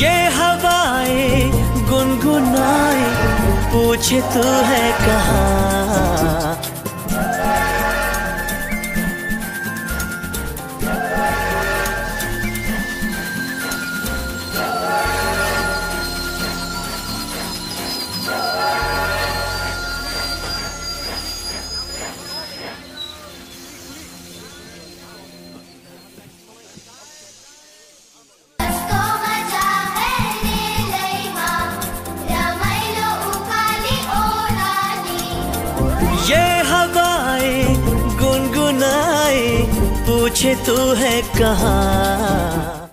ये हवाएँ गुनगुनाए पूछे तू है कहाँ? ये हवाएँ गुनगुनाए पूछे तू है कहाँ?